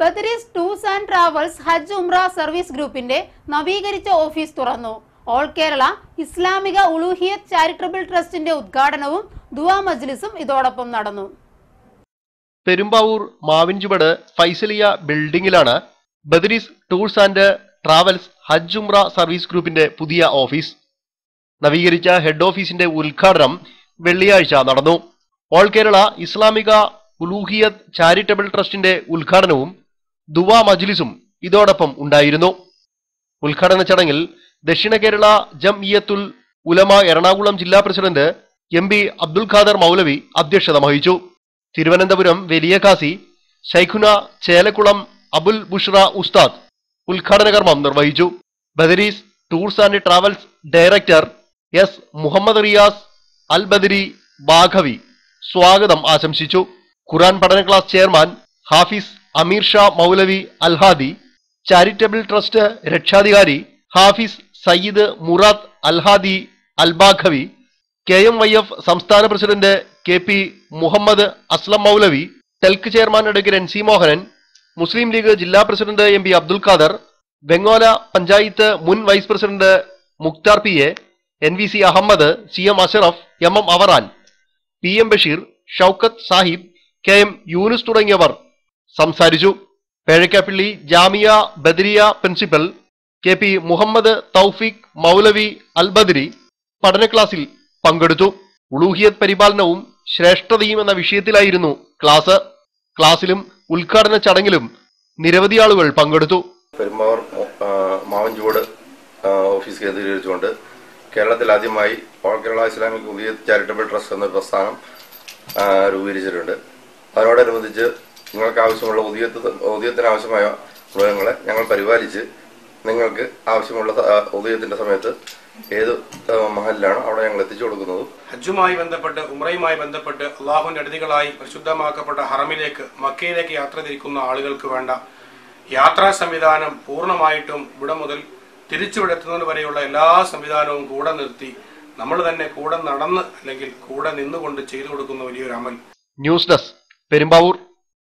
Badaris tours and travels Hajj Umrah service ഗ്രൂപ്പിന്റെ നവീകരിച്ച office തുറന്നു. ഓൾ കേരള ഇസ്ലാമിക ഉലൂഹിയത്ത് ചാരിറ്റബിൾ ട്രസ്റ്റിന്റെ ഉദ്ഘാടനവും ദുവാ മജ്ലിസും ഇതോടൊപ്പം നടന്നു. Perumbavoor Mavinchuvadu Faisaliya ബിൽഡിംഗിലാണ് Badaris tours and travels Hajj Umrah service ഗ്രൂപ്പിന്റെ പുതിയ ഓഫീസ്. നവീകരിച്ച ഹെഡ് ഓഫീസിന്റെ ഉദ്ഘാടനം വെള്ളിയാഴ്ച നടന്നു. ഓൾ കേരള ഇസ്ലാമിക ഉലൂഹിയത് ചാരിറ്റബിൾ ട്രസ്റ്റിന്റെ ഉദ്ഘാടനവും ദുവാ മജ്ലിസും ഇതോടൊപ്പം ഉണ്ടായിരുന്നു. ഉദ്ഘാടന ചടങ്ങിൽ ദക്ഷിണ കേരള ജംഇയത്തുൽ ഉലമ എറണാകുളം ജില്ലാ president M P Abdul Khader Moulavi അധ്യക്ഷത വഹിച്ചു. തിരുവനന്തപുരം വലിയ കാസി ശൈഖുന ചേലക്കുളം അബുൽ ബുഷ്റ ഉസ്താദ് ഉദ്ഘാടന കർമ്മം നിർവഹിച്ചു. Badaris tours and travels director S Muhammad Riyas Al Badari Baqavi സ്വാഗതം ആശംസിച്ചു. ഖുറാൻ പഠന class chairman Hafiz Ameer Shah Moulavi Alhadi charitable trust രക്ഷാധികാരി Hafiz Sayyid Murad Alhadi Albaqavi K M Y F സംസ്ഥാന president K P Muhammad Aslam Moulavi Telk chairman advocate C Mohanan Muslim League ജില്ലാ president M P Abdul Khader Vengola panchayat മുൻ vice president Mukthar P A N V C Ahammed C M Ashraf M M Avaran P M Basheer Shoukath Sahib K M Yunus തുടങ്ങിയവർ സംസാരിച്ചു. Pezhakkappilly Jamia Badariya principal K P Muhammad Thoufeeq Moulavi Albadari പഠന ക്ലാസ്സിൽ പങ്കെടുത്തു. ഉളൂഹിയത് പരിപാലനവും ശ്രേഷ്ഠതയും എന്ന വിഷയത്തിലായിരുന്നു class. ക്ലാസ്സിലും ഉദ്ഘാടന ചടങ്ങിലും നിരവധി ആളുകൾ പങ്കെടുത്തു. പെരുമ്പാവൂർ ഓഫീസ് കേന്ദ്രീകരിച്ചുകൊണ്ട് കേരളത്തിൽ ആദ്യമായി all Kerala Islamic charitable trust എന്ന പ്രസ്ഥാനം രൂപീകരിച്ചിട്ടുണ്ട്. അതിനോടനുബന്ധിച്ച് നിങ്ങൾക്ക് ആവശ്യമുള്ള ഉദ്യോഗത്തിന് ഉദയത്തിന് ആവശ്യമായ മൃഗങ്ങളെ ഞങ്ങൾ പരിപാലിച്ച് നിങ്ങൾക്ക് ആവശ്യമുള്ള ഉദയത്തിന്റെ സമയത്ത് ഏത് മഹലിലാണ് മഹലിലാണോ അവിടെ ഞങ്ങൾ എത്തിച്ചു കൊടുക്കുന്നത്. ഹജ്ജുമായി ബന്ധപ്പെട്ട് ഉമ്രയുമായി ബന്ധപ്പെട്ട് അള്ളാഹുവിന്റെ അടുതികളായി പരിശുദ്ധമാക്കപ്പെട്ട ഹറമിലേക്ക് മക്കയിലേക്ക് യാത്ര തിരിക്കുന്ന ആളുകൾക്ക് വേണ്ട യാത്രാ സംവിധാനം പൂർണമായിട്ടും ഇവിടെ മുതൽ തിരിച്ചുവിടെത്തുന്നത് വരെയുള്ള എല്ലാ സംവിധാനവും കൂടെ നിർത്തി നമ്മൾ തന്നെ കൂടെ നടന്ന് അല്ലെങ്കിൽ കൂടെ നിന്നുകൊണ്ട് ചെയ്തു കൊടുക്കുന്ന വലിയൊരു അമൽ. News desk Perumbavoor.